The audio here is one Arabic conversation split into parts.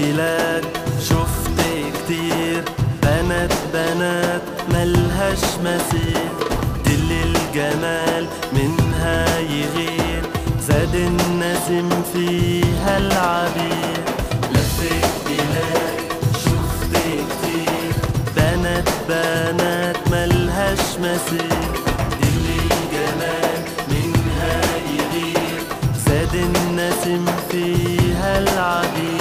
البلاد. شفت كتير بنات بنات ملهاش مثيل دل الجمال منها يغير. زاد النسم فيها العبير. لفت بلاد شفت كتير بنات بنات ملهاش مثيل دل الجمال منها فيها العبير.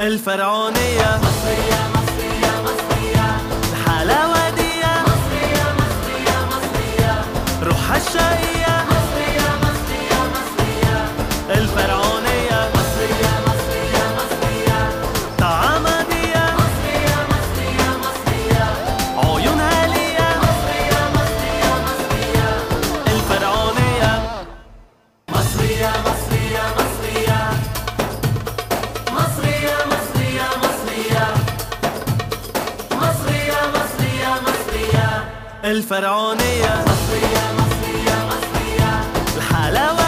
الفرعونية. مصرية مصرية مصرية. الحلاوة دي. مصرية مصرية مصرية. روح الشاي. الفرعونية. مصرية مصرية مصرية. الحلاوة